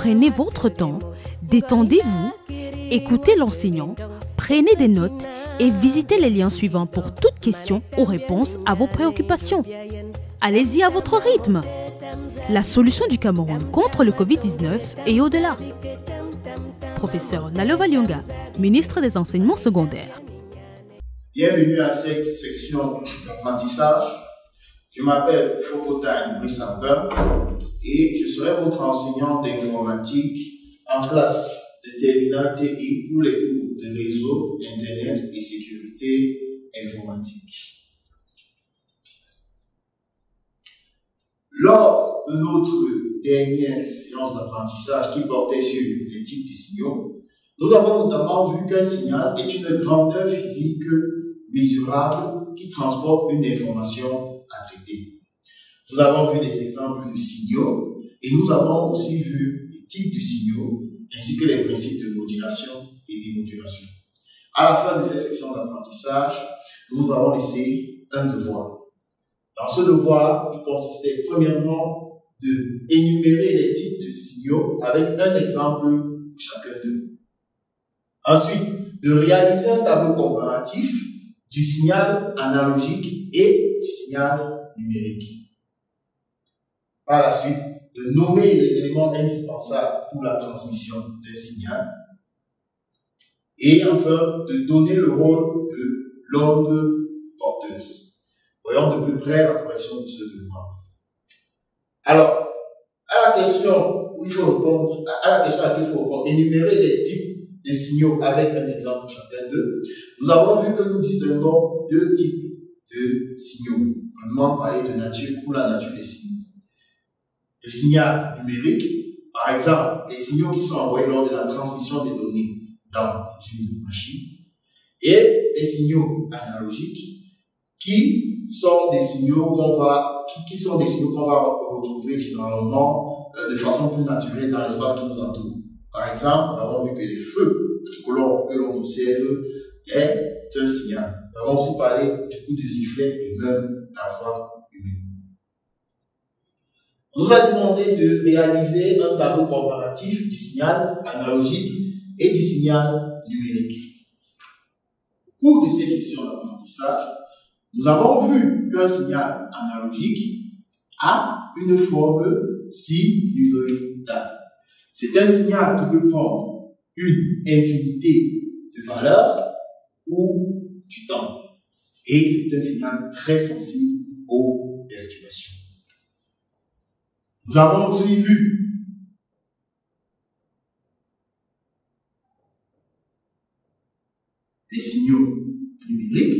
prenez votre temps, détendez-vous, écoutez l'enseignant, prenez des notes et visitez les liens suivants pour toute question ou réponse à vos préoccupations. Allez-y à votre rythme. La solution du Cameroun contre le Covid-19 est au-delà. Professeur Nalova Lyonga, ministre des Enseignements secondaires. Bienvenue à cette section d'apprentissage. Je m'appelle Fokota Brice et je serai votre enseignant d'informatique en classe de terminale TI pour les cours de réseau, Internet et sécurité informatique. Lors de notre dernière séance d'apprentissage qui portait sur les types de signaux, nous avons notamment vu qu'un signal est une grandeur physique mesurable qui transporte une information à traiter. Nous avons vu des exemples de signaux et nous avons aussi vu les types de signaux ainsi que les principes de modulation et démodulation. À la fin de cette section d'apprentissage, nous avons laissé un devoir. Dans ce devoir, il consistait premièrement de énumérer les types de signaux avec un exemple pour chacun d'eux. Ensuite, de réaliser un tableau comparatif du signal analogique et du signal numérique. Par la suite, de nommer les éléments indispensables pour la transmission d'un signal. Et enfin, de donner le rôle de l'onde porteuse. Voyons de plus près la correction de ce devoir. Alors, à la question où il faut répondre, à la question à laquelle il faut répondre, énumérer les types de signaux avec un exemple chacun d'eux, nous avons vu que nous distinguons deux types de signaux. On a parlé de nature ou la nature des signaux le signal numérique, par exemple, les signaux qui sont envoyés lors de la transmission des données dans une machine, et les signaux analogiques, qui sont des signaux qu'on va, qui, sont des signaux qu'on va retrouver généralement euh, de façon plus naturelle dans l'espace qui nous entoure. Par exemple, nous avons vu que les feux que l'on observe est un signal. Nous avons aussi parlé du coup de sifflet et même la voix nous a demandé de réaliser un tableau comparatif du signal analogique et du signal numérique. Au cours de ces questions d'apprentissage, nous avons vu qu'un signal analogique a une forme sinusoïdale. C'est un signal qui peut prendre une infinité de valeurs ou du temps. Et c'est un signal très sensible perturbations. Nous avons aussi vu les signaux numériques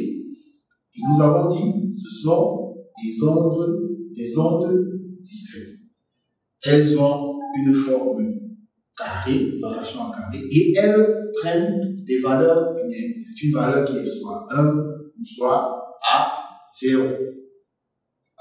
et nous avons dit ce sont des ondes, des ondes discrètes. Elles ont une forme carrée, variation en carré, et elles prennent des valeurs binaires. C'est une valeur qui est soit 1 ou soit A, 0.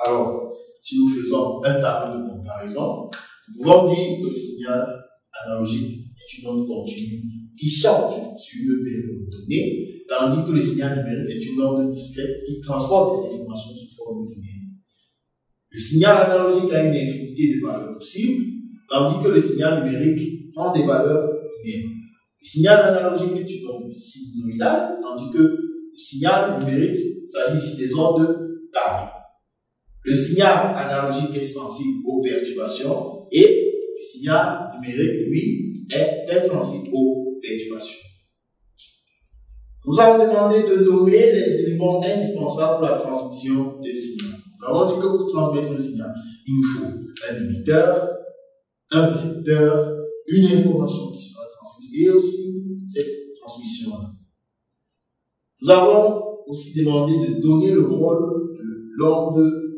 Alors, si nous faisons un tableau de comparaison, nous pouvons dire que le signal analogique est une onde continue qui change sur une période donnée, tandis que le signal numérique est une onde discrète qui transporte des informations sous forme linéaire. Le signal analogique a une infinité de valeurs possibles, tandis que le signal numérique prend des valeurs linéaires. Le signal analogique est une onde sinusoïdale, tandis que le signal numérique s'agit ici des ondes. Le signal analogique est sensible aux perturbations et le signal numérique, lui, est insensible aux perturbations. Nous avons demandé de nommer les éléments indispensables pour la transmission d'un signal. Nous avons dit que pour transmettre un signal, il nous faut un émetteur, un récepteur, une information qui sera transmise et aussi cette transmission-là. Nous avons aussi demandé de donner le rôle de l'onde.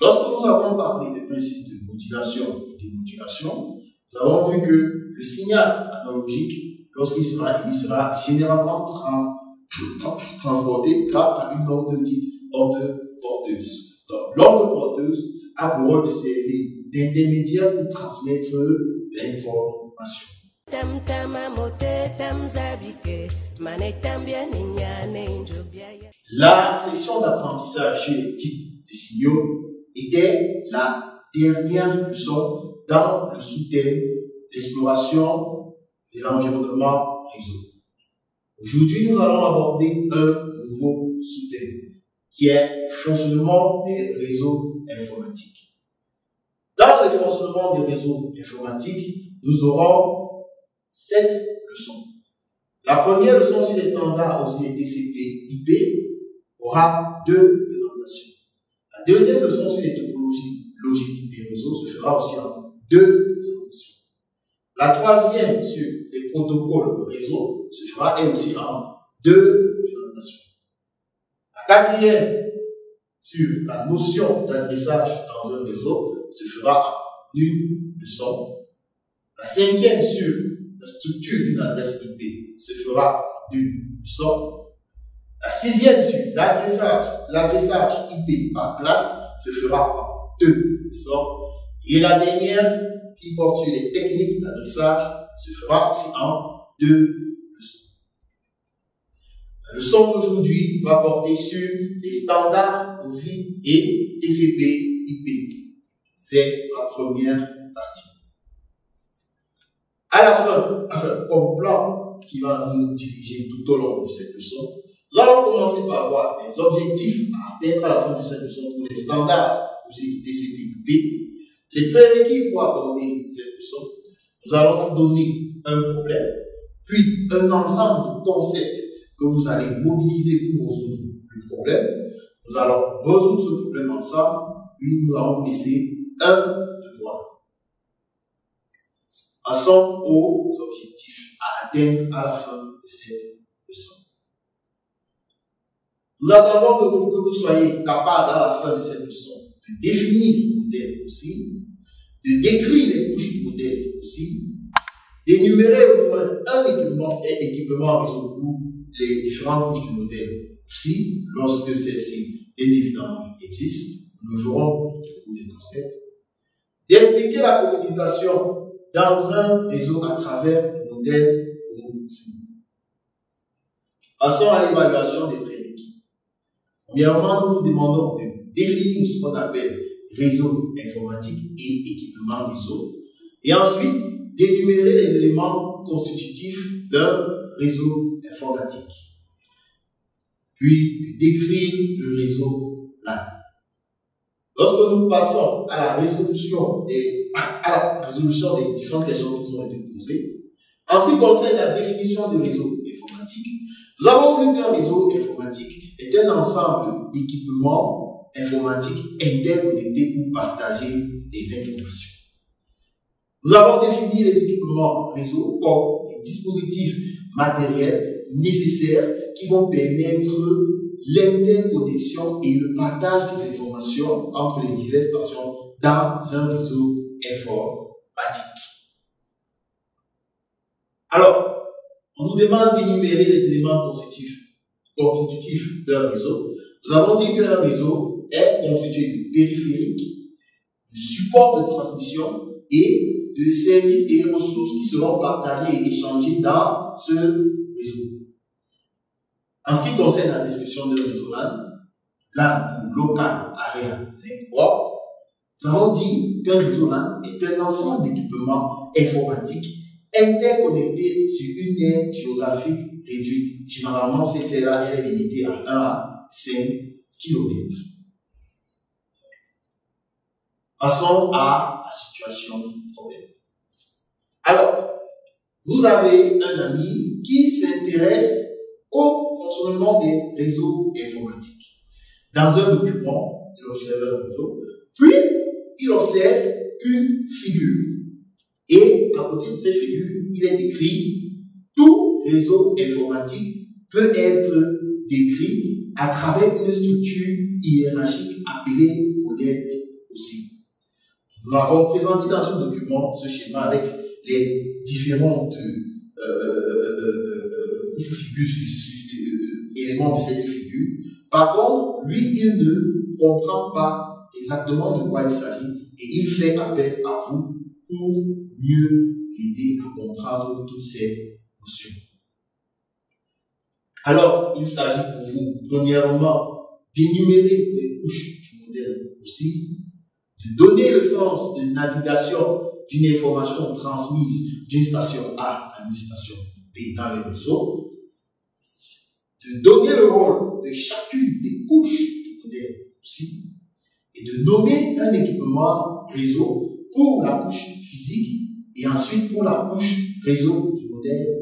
Lorsque nous avons parlé des principes de modulation et démodulation, nous avons vu que le signal analogique, lorsqu'il sera émis, sera généralement transporté grâce à une onde dite onde porteuse. Donc, l'onde porteuse a pour rôle de servir d'intermédiaire pour transmettre l'information. La section d'apprentissage chez les types de signaux était la dernière leçon dans le sous-thème d'exploration de l'environnement réseau. Aujourd'hui, nous allons aborder un nouveau sous-thème qui est le fonctionnement des réseaux informatiques. Dans le fonctionnement des réseaux informatiques, nous aurons sept leçons. La première leçon sur les standards aussi TCP IP aura deux présentations. La deuxième leçon sur les topologies logiques des réseaux se fera aussi en deux présentations. La troisième sur les protocoles réseau se fera aussi en deux présentations. La quatrième sur la notion d'adressage dans un réseau se fera en une leçon. La cinquième sur la structure d'une adresse IP se fera en une leçon. Sixième sur l'adressage, IP par classe se fera en deux leçons. Et la dernière, qui porte sur les techniques d'adressage, se fera aussi en deux leçons. La leçon d'aujourd'hui va porter sur les standards OSI et TCP/IP. C'est la première partie. À la fin, enfin, comme plan qui va nous diriger tout au long de cette leçon, nous allons commencer par voir les objectifs à atteindre à la fin de cette leçon pour les standards aussi TCP/IP, les prérequis pour aborder cette leçon. Nous allons vous donner un problème, puis un ensemble de concepts que vous allez mobiliser pour résoudre le problème. Nous allons résoudre ce problème ensemble, puis nous allons laisser un devoir. Passons aux objectifs à atteindre à la fin de cette. Nous attendons de vous que vous soyez capable à la fin de cette leçon de définir le modèle aussi, de décrire les couches du modèle aussi, d'énumérer au moins un équipement et équipement réseau pour les différentes couches du modèle aussi, lorsque celles-ci, bien évidemment, existent. Nous jouerons des concepts. D'expliquer la communication dans un réseau à travers le modèle aussi. Passons à l'évaluation des. Premièrement, nous vous demandons de définir ce qu'on appelle réseau informatique et équipement réseau. Et ensuite, d'énumérer les éléments constitutifs d'un réseau informatique. Puis, décrire le réseau LAN. Lorsque nous passons à la résolution des, à la résolution des différentes questions qui nous ont été posées, en ce qui concerne la définition du réseau informatique, nous avons vu qu'un réseau informatique est un ensemble d'équipements informatiques interconnectés pour partager des informations. Nous avons défini les équipements réseau comme des dispositifs matériels nécessaires qui vont permettre l'interconnexion et le partage des informations entre les diverses stations dans un réseau informatique. Alors, on nous demande d'énumérer les éléments constitutifs, constitutifs d'un réseau. Nous avons dit qu'un réseau est constitué de périphériques, de supports de transmission et de services et ressources qui seront partagés et échangés dans ce réseau. En ce qui concerne la description d'un réseau LAN, LAN pour Local Area Network, nous avons dit qu'un réseau LAN est un ensemble d'équipements informatiques interconnectés sur une aire géographique réduite. Généralement, cette aire-là est limitée à 1 à 5 km. Passons à la situation problème. Alors, vous avez un ami qui s'intéresse fonctionnement des réseaux informatiques. Dans un document, il observe un réseau, puis il observe une figure. Et à côté de cette figure, il est écrit réseau informatique peut être décrit à travers une structure hiérarchique appelée modèle aussi. Nous avons présenté dans ce document ce schéma avec les différentes euh, euh, euh, éléments de cette figure. Par contre, lui, il ne comprend pas exactement de quoi il s'agit et il fait appel à vous pour mieux l'aider à comprendre toutes ces notions. Alors, il s'agit pour vous, premièrement, d'énumérer les couches du modèle aussi, de donner le sens de navigation d'une information transmise d'une station A à une station B dans le réseau, de donner le rôle de chacune des couches du modèle aussi, et de nommer un équipement réseau pour la couche physique et ensuite pour la couche réseau du modèle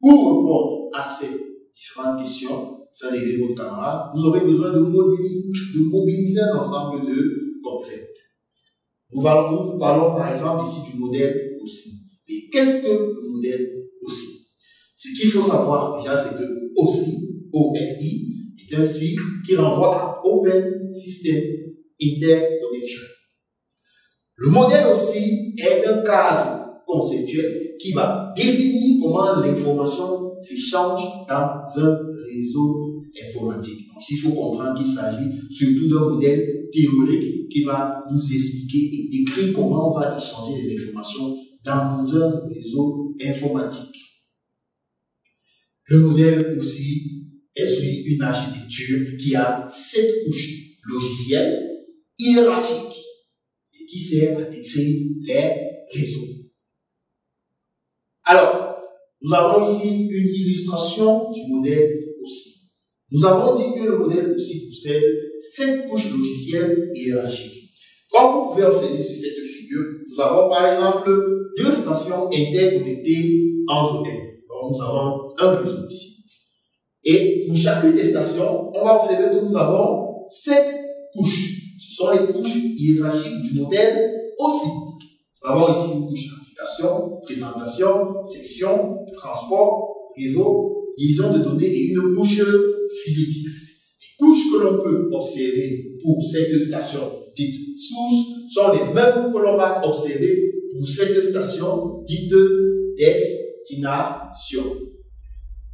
Pour répondre à ces différentes questions, faire camarades, vous aurez besoin de mobiliser, un ensemble de concepts. Nous, parlons, par exemple ici du modèle aussi. Et qu'est-ce que le modèle aussi Ce qu'il faut savoir déjà, c'est que OSI, OSI, est un site qui renvoie à Open System Interconnection. Le modèle aussi est un cadre conceptuel qui va définir comment l'information s'échange dans un réseau informatique. Donc, il faut comprendre qu'il s'agit surtout d'un modèle théorique qui va nous expliquer et décrire comment on va échanger les informations dans un réseau informatique. Le modèle aussi est sur une architecture qui a sept couches logicielles hiérarchiques et qui sert à décrire les réseaux. Alors, nous avons ici une illustration du modèle aussi. Nous avons dit que le modèle aussi possède sept couches logicielles hiérarchiques. Comme vous pouvez observer sur cette figure, nous avons par exemple deux stations interconnectées entre elles. Nous avons un réseau ici. Et pour chacune des stations, on va observer que nous avons sept couches. Ce sont les couches hiérarchiques du modèle aussi. Nous avons ici une couche d'application, présentation, section, transport, réseau, liaison de données et une couche physique. Les couches que l'on peut observer pour cette station dite source sont les mêmes que l'on va observer pour cette station dite destination.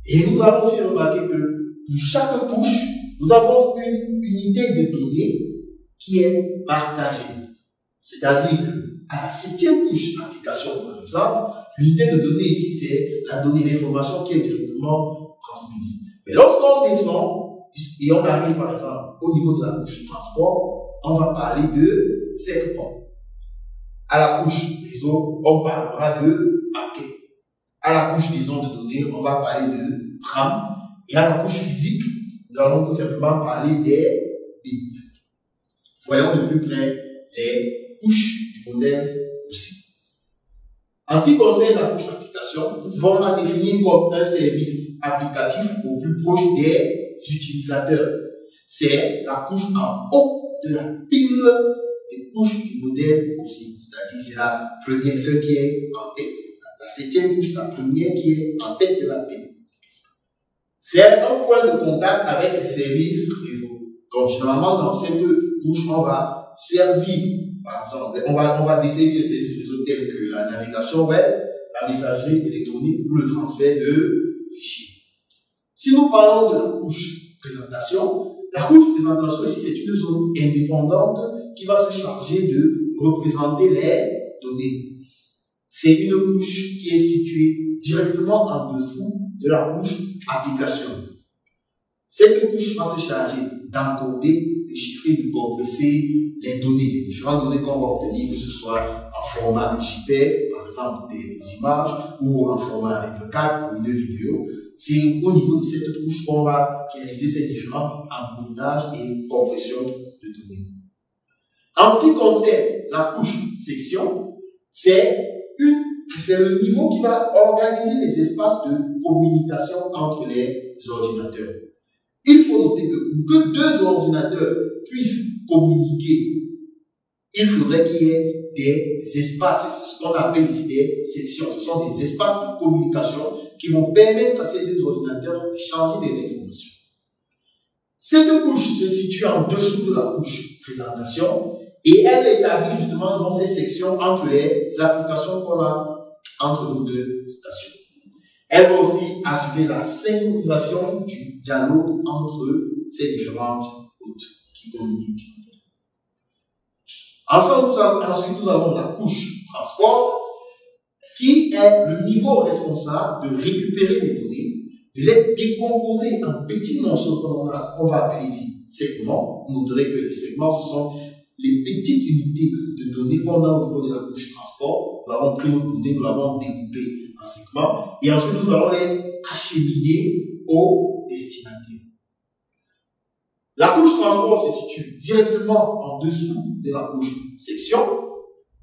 Et nous allons aussi remarquer que pour chaque couche, nous avons une unité de données qui est partagée. C'est-à-dire qu'à la septième couche application, par exemple, l'unité de données ici, c'est la donnée d'information qui est directement transmise. Mais lorsqu'on descend et on arrive, par exemple, au niveau de la couche transport, on va parler de secteur. À la couche réseau, on parlera de paquet. À la couche liaison de données, on va parler de tram. Et à la couche physique, nous allons tout simplement parler des bits. Voyons de plus près les couches du modèle aussi. En ce qui concerne la couche application, nous allons la définir comme un service applicatif au plus proche des utilisateurs. C'est la couche en haut de la pile des couches du modèle aussi. C'est-à-dire, c'est la première, celle qui est en tête. La septième couche, la première qui est en tête de la pile. C'est un point de contact avec les services réseau. Donc, généralement, dans cette couche, on va servir, par exemple, on va, on va les services réseau que la navigation web, la messagerie électronique ou le transfert de fichiers. Si nous parlons de la couche présentation, la couche présentation ici, c'est une zone indépendante qui va se charger de représenter les données. C'est une couche qui est située directement en dessous de la couche application. Cette couche va se charger d'encoder, de chiffrer, de compresser les données, les différentes données qu'on va obtenir, que ce soit en format JPEG, par exemple des images, ou en format MP4 ou une vidéo. C'est au niveau de cette couche qu'on va réaliser ces différents encodages et compression de données. En ce qui concerne la couche section, c'est le niveau qui va organiser les espaces de communication entre les ordinateurs. Il faut noter que pour que deux ordinateurs puissent communiquer, il faudrait qu'il y ait des espaces, ce qu'on appelle ici des sections. Ce sont des espaces de communication qui vont permettre à ces deux ordinateurs d'échanger des informations. Ces deux couches se situent en dessous de la couche présentation et elle établit justement dans ces sections entre les applications qu'on a entre nos deux stations. Elle va aussi assurer la synchronisation du dialogue entre ces différentes hôtes qui communiquent. Enfin, nous avons, ensuite, nous avons la couche transport qui est le niveau responsable de récupérer les données, de les décomposer en petits morceaux qu'on on va appeler ici segments. Vous noterez que les segments, ce sont les petites unités de données qu'on a au de la couche transport. Nous avons pris nos données, nous l'avons découpé en segments, et ensuite nous allons les acheminer au destinataire. La couche transport se situe directement en dessous de la couche section.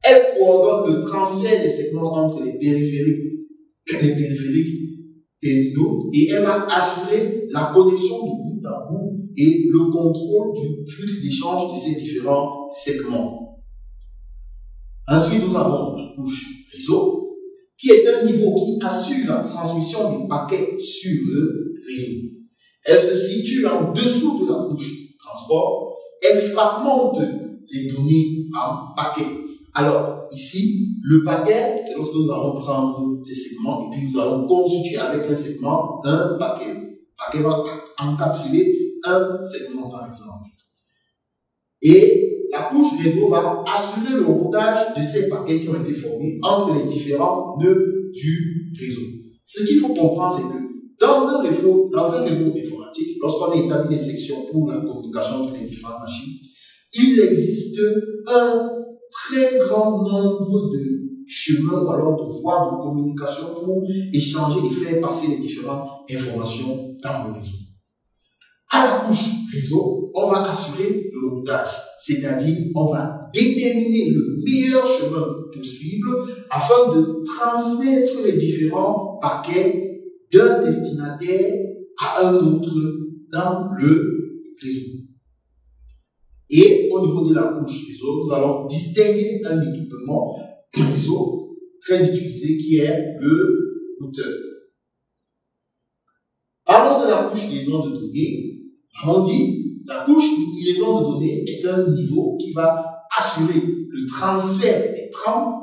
Elle coordonne le transfert des segments entre les périphériques, les périphériques terminaux et elle va assurer la connexion de bout à bout et le contrôle du flux d'échange de ces différents segments. Ensuite, nous avons la couche réseau, qui est un niveau qui assure la transmission des paquets sur le réseau. Elle se situe en dessous de la couche transport. Elle fragmente les données en paquets. Alors, ici, le paquet, c'est lorsque nous allons prendre ces segments et puis nous allons constituer avec un segment un paquet. Le paquet va encapsuler un segment, par exemple. Et la couche réseau va assurer le routage de ces paquets qui ont été formés entre les différents nœuds du réseau. Ce qu'il faut comprendre, c'est que dans un réseau, informatique, lorsqu'on établit des sections pour la communication entre les différentes machines, il existe un très grand nombre de chemins ou alors de voies de communication pour échanger et faire passer les différentes informations dans le réseau. À la couche réseau, on va assurer le routage, c'est-à-dire on va déterminer le meilleur chemin possible afin de transmettre les différents paquets d'un destinataire à un autre dans le réseau. Et au niveau de la couche réseau, nous allons distinguer un équipement réseau très utilisé qui est le routeur. Parlons de la couche liaison de données on dit, la couche de liaison de données est un niveau qui va assurer le transfert des trames,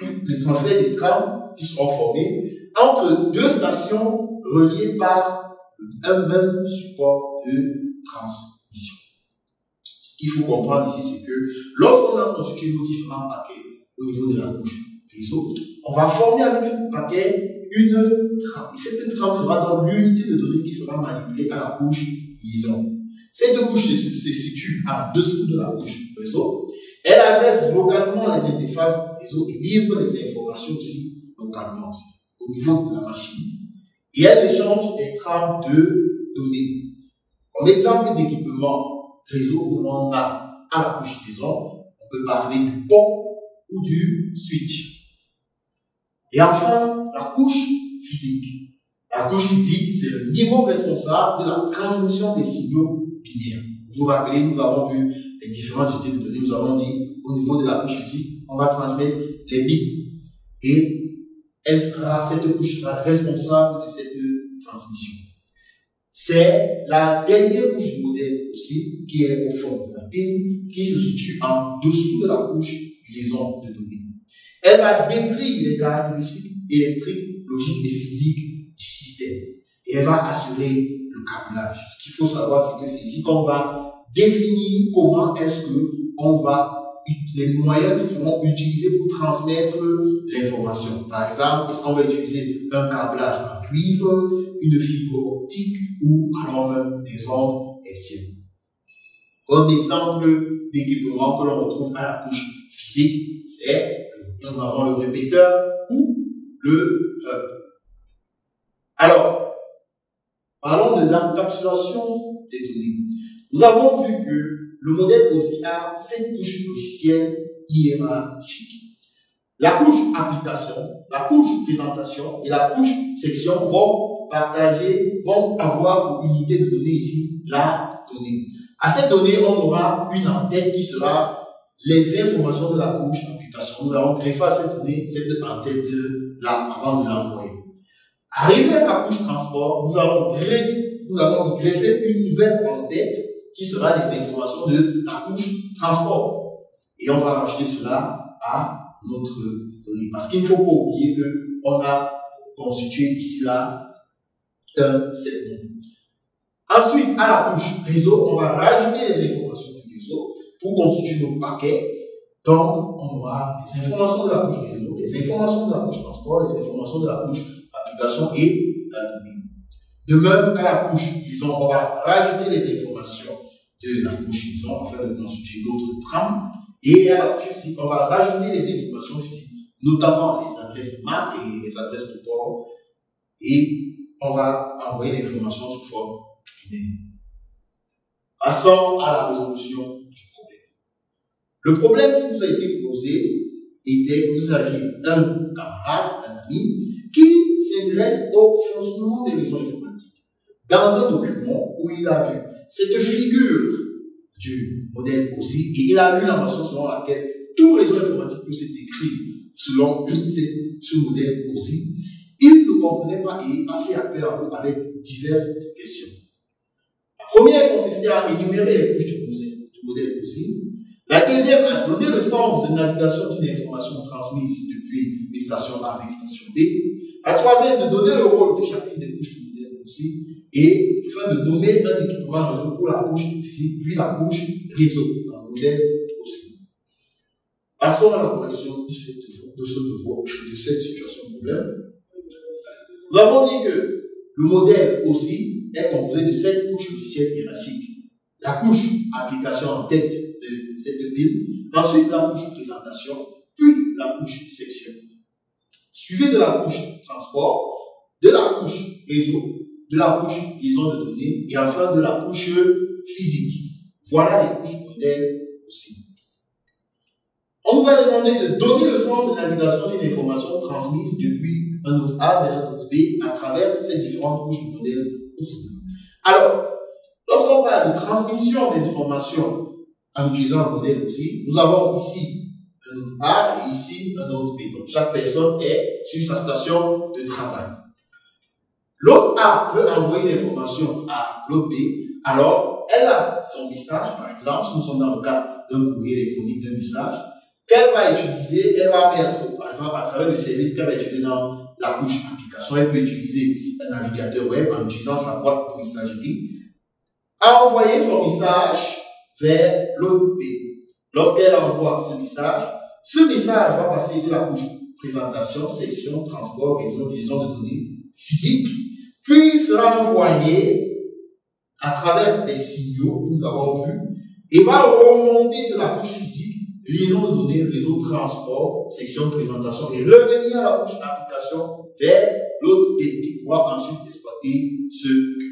le transfert des trames qui seront formées entre deux stations reliées par un même support de transmission. Ce qu'il faut comprendre ici, c'est que lorsqu'on a constitué nos différents paquets au niveau de la couche réseau, on va former avec ce paquet une trame. cette trame sera dans l'unité de données qui sera manipulée à la couche liaison. Cette couche se, situe en dessous de la couche réseau. Elle adresse localement les interfaces réseau et livre les informations aussi localement, au niveau de la machine. Et elle échange des trames de données. Comme exemple d'équipement réseau on a à la couche liaison, on peut parler du pont ou du switch. Et enfin, la couche physique. La couche physique, c'est le niveau responsable de la transmission des signaux binaires. Vous vous rappelez, nous avons vu les différentes unités de données. Nous avons dit, au niveau de la couche physique, on va transmettre les bits. Et elle sera, cette couche sera responsable de cette transmission. C'est la dernière couche du modèle aussi, qui est au fond de la pile, qui se situe en dessous de la couche liaison de données. Elle va décrire les caractéristiques électriques, logiques et physiques du système. Et elle va assurer le câblage. Ce qu'il faut savoir, c'est que c'est ici qu'on va définir comment est-ce que on va les moyens qui seront utilisés pour transmettre l'information. Par exemple, est-ce qu'on va utiliser un câblage en cuivre, une fibre optique ou alors même des ondes hertziennes. Un exemple d'équipement que l'on retrouve à la couche physique, c'est nous avons le répéteur ou le hub. Alors, parlons de l'encapsulation des données. Nous avons vu que le modèle aussi a cette couche logicielle hiérarchique. La couche application, la couche présentation et la couche section vont partager, vont avoir pour unité de données ici la donnée. À cette donnée, on aura une en-tête qui sera les informations de la couche application. Nous allons greffer à cette en-tête-là avant de l'envoyer. Arrivé à la couche transport, nous allons, greffer, une nouvelle en-tête qui sera des informations de la couche transport. Et on va rajouter cela à notre donnée. Parce qu'il ne faut pas oublier qu'on a constitué ici là un segment. Ensuite, à la couche réseau, on va rajouter les informations du réseau pour constituer nos paquets. Donc, on aura les informations de la couche réseau, les informations de la couche transport, les informations de la couche application et la donnée. De même, à la couche liaison, on va rajouter les informations de la couche liaison afin de constituer d'autres trames. Et à la couche physique, on va rajouter les informations physiques, notamment les adresses MAC et les adresses de port. Et on va envoyer l'information sous forme binaire. Passons à la résolution. Le problème qui nous a été posé était que vous aviez un camarade, un ami, qui s'intéresse au fonctionnement des réseaux informatiques. Dans un document où il a vu cette figure du modèle aussi, et il a lu la mention selon laquelle tout réseau informatique peut se décrire selon ce modèle aussi, il ne comprenait pas et a fait appel à vous avec diverses questions. La première consistait à énumérer les couches du modèle, du modèle aussi. La deuxième a donné le sens de navigation d'une information transmise depuis les stations A vers station B. La troisième, de donner le rôle de chacune des couches du modèle aussi. Et enfin, de nommer un équipement réseau pour la couche physique, puis la couche réseau dans le modèle aussi. Passons à la correction de, ce devoir, de cette situation de problème. Nous avons dit que le modèle aussi est composé de sept couches logicielles hiérarchiques. La couche application en tête ensuite la couche présentation, puis la couche section. Suivi de la couche transport, de la couche réseau, de la couche liaison de données et enfin de la couche physique. Voilà les couches modèle aussi. On nous a demandé de donner le sens de navigation d'une information transmise depuis un autre A vers un autre B à travers ces différentes couches du modèle aussi. Alors, lorsqu'on parle de transmission des informations en utilisant un modèle aussi, nous avons ici un autre A et ici un autre B. Donc, chaque personne est sur sa station de travail. L'autre A veut envoyer l'information à l'autre B, alors elle a son message, par exemple, si nous sommes dans le cas d'un courrier électronique, d'un message, qu'elle va utiliser, elle va mettre, par exemple, à travers le service qu'elle va utiliser dans la couche application, elle peut utiliser un navigateur web en utilisant sa boîte de messagerie, à envoyer son message vers l'autre B. Lorsqu'elle envoie ce message, ce message va passer de la couche présentation, section, transport, réseau, liaison de données physiques, puis sera envoyé à travers les signaux que nous avons vus et va remonter de la couche physique liaison de données, réseau transport, section présentation et revenir à la couche application vers l'autre et qui pourra ensuite exploiter ce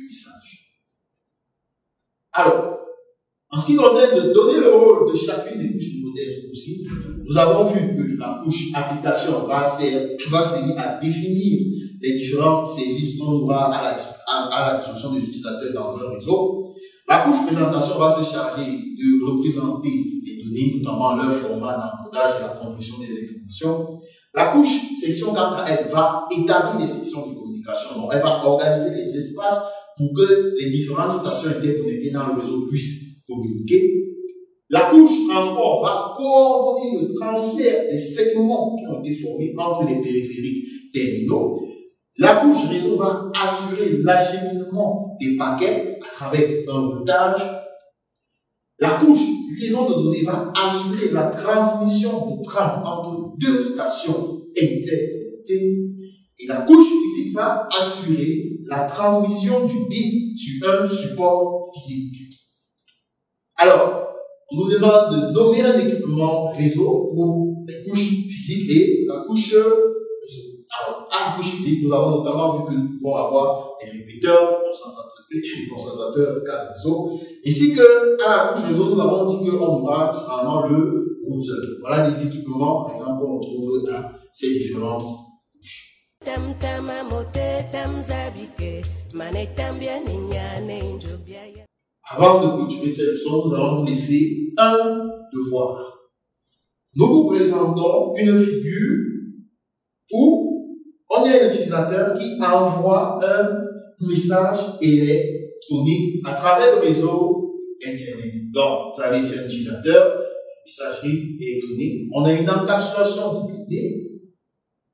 message. Alors, ce qui concerne de donner le rôle de chacune des couches du modèle aussi, nous avons vu que la couche application va servir à définir les différents services qu'on aura à la, à des utilisateurs dans un réseau. La couche présentation va se charger de représenter les données, notamment leur format d'encodage et la compression des informations. La couche section, quant à va établir les sections de communication. Donc, elle va organiser les espaces pour que les différentes stations interconnectées dans le réseau puissent La couche transport va coordonner le transfert des segments qui ont été formés entre les périphériques terminaux la couche réseau va assurer l'acheminement des paquets à travers un routage. La couche liaison de données va assurer la transmission des trames entre deux stations interconnectées. Et la couche physique va assurer la transmission du bit sur un support physique. Alors, on nous demande de nommer un équipement réseau pour les couches physiques et la couche alors, à la couche physique, nous avons notamment vu que nous pouvons avoir des répéteurs, les concentrateurs de réseau. Ici que, à la couche réseau, nous avons dit qu'on aura généralement le routeur. Voilà des équipements, par exemple, qu'on retrouve dans ces différentes couches. Avant de clôturer cette leçon, nous allons vous laisser un devoir. Nous vous présentons une figure où on est un utilisateur qui envoie un message électronique à travers le réseau Internet. Donc, vous avez ici un utilisateur, messagerie électronique. On a une encapsulation de données.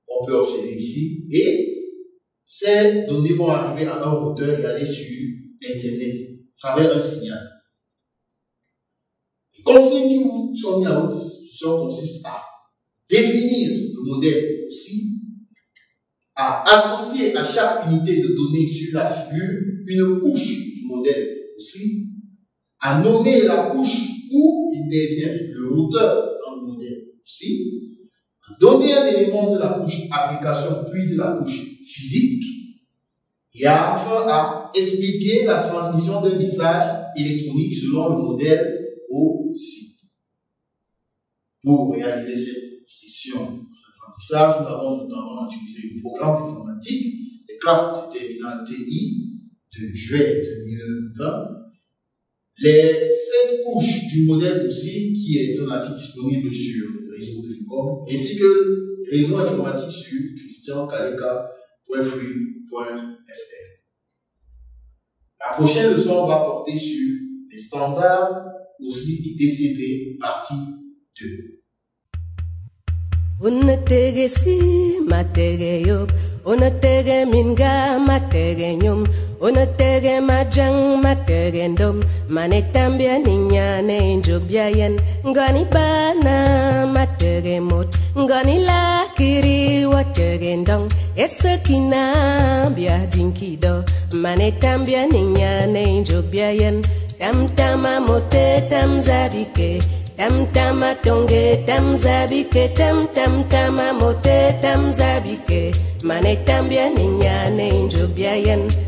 On peut observer ici. Et ces données vont arriver à un routeur et aller sur Internet travers un signal. Les consignes qui vous sont mises à votre disposition consistent à définir le modèle aussi, à associer à chaque unité de données sur la figure une couche du modèle aussi, à nommer la couche où intervient le routeur dans le modèle aussi, à donner un élément de la couche application puis de la couche physique, enfin à expliquer la transmission d'un message électronique selon le modèle aussi. Pour réaliser cette session d'apprentissage, nous avons notamment utilisé le programme informatique des classes du terminal TI de juillet 2020. Les sept couches du modèle aussi, qui est un article disponible sur le réseau télécom, ainsi que le réseau informatique sur christiankaleka.free.fr. La prochaine leçon va porter sur les standards aussi TCP partie 2. Unategesi matege yop, unatege minga matege nyum, unatege majang matege ndom, manetambia ninyane njobia yen, ngani bana matege mot, ngani lakiri watege ndong, esakina bia dinkido, mane tambia ninya ne jobia yen, tam tama mote tam zabike, Tam tama tonge tam zabike tam tam tama mote tam zabike mane tambia ninyane jobia yen.